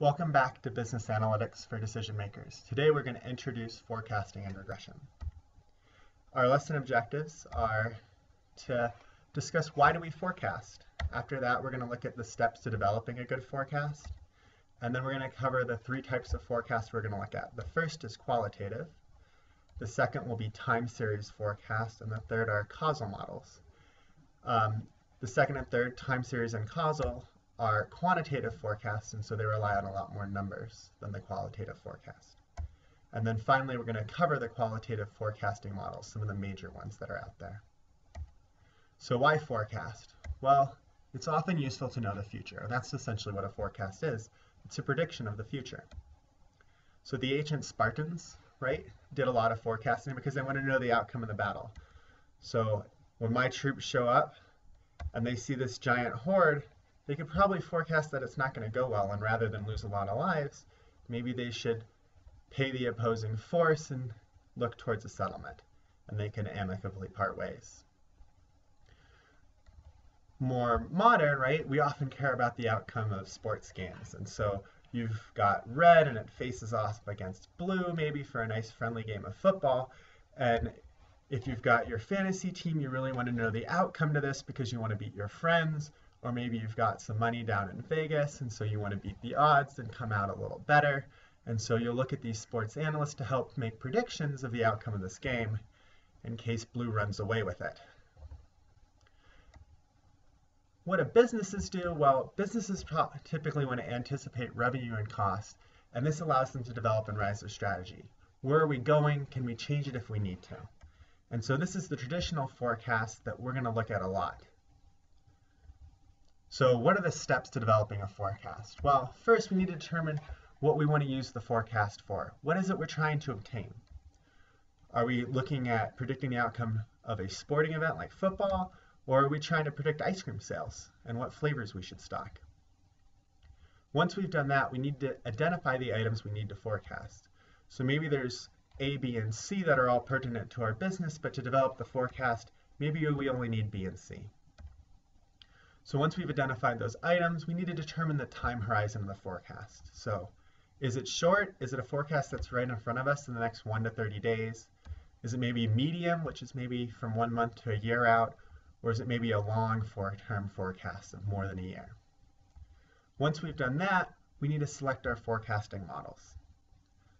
Welcome back to Business Analytics for Decision Makers. Today we're going to introduce forecasting and regression. Our lesson objectives are to discuss why do we forecast. After that, we're going to look at the steps to developing a good forecast. And then we're going to cover the three types of forecasts we're going to look at. The first is qualitative. The second will be time series forecast. And the third are causal models. Um, the second and third, time series and causal, are quantitative forecasts, and so they rely on a lot more numbers than the qualitative forecast. And then finally, we're going to cover the qualitative forecasting models, some of the major ones that are out there. So why forecast? Well, it's often useful to know the future. That's essentially what a forecast is. It's a prediction of the future. So the ancient Spartans, right, did a lot of forecasting because they wanted to know the outcome of the battle. So when my troops show up and they see this giant horde, they could probably forecast that it's not going to go well, and rather than lose a lot of lives, maybe they should pay the opposing force and look towards a settlement, and they can amicably part ways. More modern, right, we often care about the outcome of sports games, and so you've got red and it faces off against blue, maybe for a nice friendly game of football, and if you've got your fantasy team, you really want to know the outcome to this because you want to beat your friends, or maybe you've got some money down in Vegas and so you want to beat the odds and come out a little better. And so you'll look at these sports analysts to help make predictions of the outcome of this game in case blue runs away with it. What do businesses do? Well, businesses typically want to anticipate revenue and cost, and this allows them to develop and rise their strategy. Where are we going? Can we change it if we need to? And so this is the traditional forecast that we're going to look at a lot. So what are the steps to developing a forecast? Well, first we need to determine what we want to use the forecast for. What is it we're trying to obtain? Are we looking at predicting the outcome of a sporting event like football, or are we trying to predict ice cream sales and what flavors we should stock? Once we've done that, we need to identify the items we need to forecast. So maybe there's A, B, and C that are all pertinent to our business, but to develop the forecast, maybe we only need B and C. So once we've identified those items, we need to determine the time horizon of the forecast. So is it short? Is it a forecast that's right in front of us in the next 1 to 30 days? Is it maybe medium, which is maybe from one month to a year out? Or is it maybe a long term forecast of more than a year? Once we've done that, we need to select our forecasting models.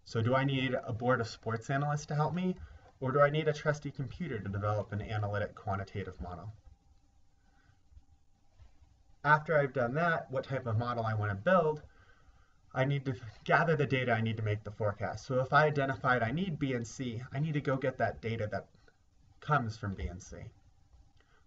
So do I need a board of sports analysts to help me? Or do I need a trusty computer to develop an analytic quantitative model? After I've done that, what type of model I want to build, I need to gather the data I need to make the forecast. So if I identified I need B and C, I need to go get that data that comes from B and C.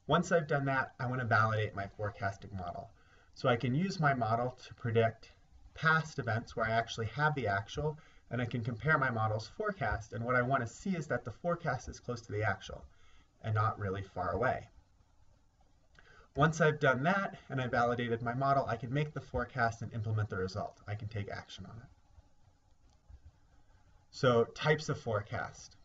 Once I've done that, I want to validate my forecasting model. So I can use my model to predict past events where I actually have the actual, and I can compare my model's forecast. And what I want to see is that the forecast is close to the actual and not really far away. Once I've done that and I validated my model, I can make the forecast and implement the result. I can take action on it. So types of forecast.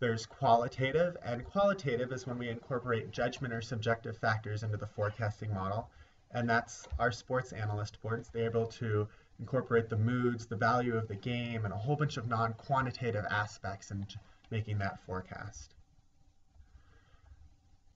There's qualitative, and qualitative is when we incorporate judgment or subjective factors into the forecasting model, and that's our sports analyst boards. They're able to incorporate the moods, the value of the game, and a whole bunch of non-quantitative aspects in making that forecast.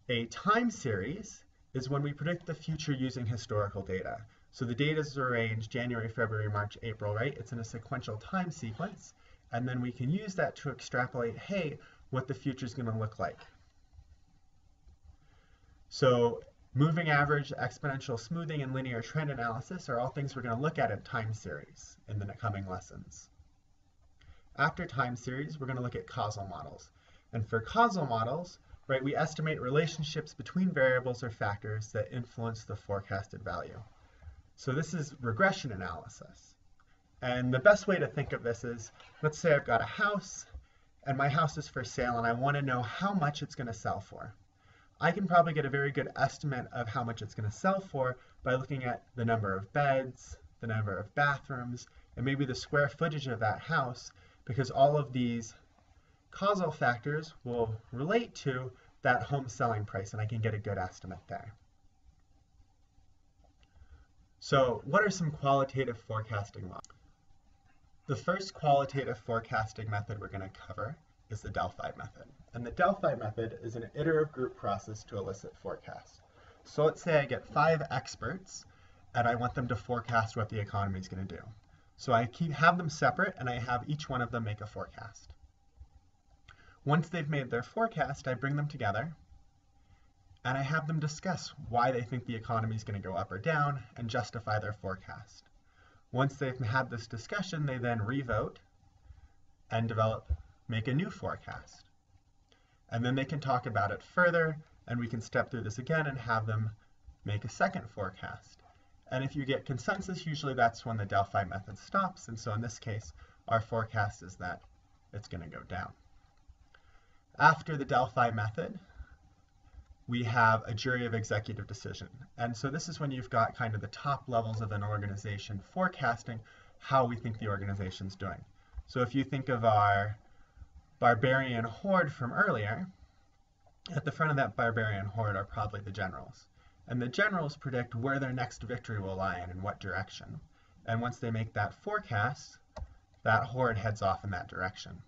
A time series is when we predict the future using historical data. So the data is arranged January, February, March, April, right? It's in a sequential time sequence. And then we can use that to extrapolate, hey, what the future is going to look like. So moving average, exponential smoothing, and linear trend analysis are all things we're going to look at in time series in the coming lessons. After time series, we're going to look at causal models. And for causal models, right? We estimate relationships between variables or factors that influence the forecasted value. So this is regression analysis. And the best way to think of this is, let's say I've got a house and my house is for sale and I want to know how much it's going to sell for. I can probably get a very good estimate of how much it's going to sell for by looking at the number of beds, the number of bathrooms, and maybe the square footage of that house because all of these causal factors will relate to that home selling price and I can get a good estimate there. So what are some qualitative forecasting models? The first qualitative forecasting method we're going to cover is the Delphi method. And the Delphi method is an iterative group process to elicit forecasts. So let's say I get five experts and I want them to forecast what the economy is going to do. So I keep have them separate and I have each one of them make a forecast. Once they've made their forecast, I bring them together and I have them discuss why they think the economy is going to go up or down and justify their forecast. Once they've had this discussion, they then revote and develop, make a new forecast. And then they can talk about it further, and we can step through this again and have them make a second forecast. And if you get consensus, usually that's when the Delphi method stops. And so in this case, our forecast is that it's going to go down. After the Delphi method, we have a jury of executive decision. And so this is when you've got kind of the top levels of an organization forecasting how we think the organization's doing. So if you think of our barbarian horde from earlier, at the front of that barbarian horde are probably the generals. And the generals predict where their next victory will lie and in what direction. And once they make that forecast, that horde heads off in that direction.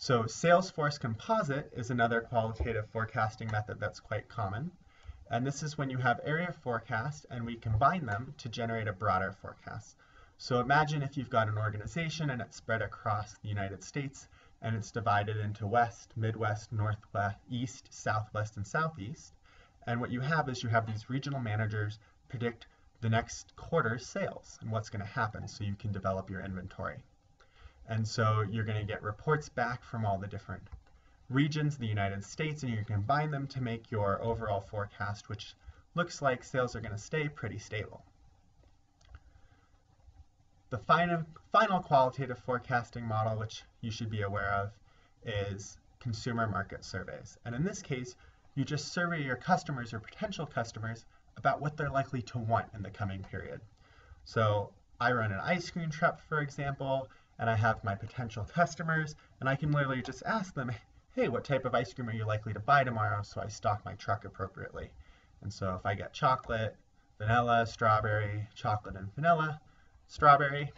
So Sales Force Composite is another qualitative forecasting method that's quite common. And this is when you have area forecasts and we combine them to generate a broader forecast. So imagine if you've got an organization and it's spread across the United States and it's divided into West, Midwest, Northwest, East, Southwest, and Southeast. And what you have is you have these regional managers predict the next quarter's sales and what's going to happen so you can develop your inventory. And so you're going to get reports back from all the different regions of the United States, and you combine them to make your overall forecast, which looks like sales are going to stay pretty stable. The final, final qualitative forecasting model, which you should be aware of, is consumer market surveys. And in this case, you just survey your customers or potential customers about what they're likely to want in the coming period. So I run an ice cream truck, for example, and I have my potential customers, and I can literally just ask them, hey, what type of ice cream are you likely to buy tomorrow so I stock my truck appropriately. And so if I get chocolate, vanilla, strawberry, chocolate and vanilla, strawberry,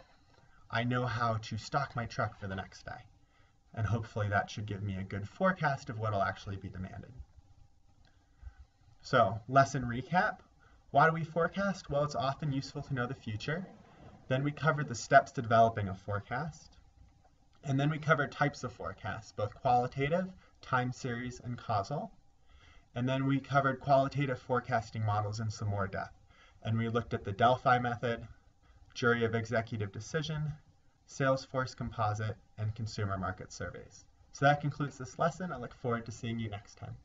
I know how to stock my truck for the next day. And hopefully that should give me a good forecast of what will actually be demanded. So, lesson recap. Why do we forecast? Well, it's often useful to know the future. Then we covered the steps to developing a forecast. And then we covered types of forecasts, both qualitative, time series, and causal. And then we covered qualitative forecasting models in some more depth. And we looked at the Delphi method, jury of executive decision, Sales Force composite, and consumer market surveys. So that concludes this lesson. I look forward to seeing you next time.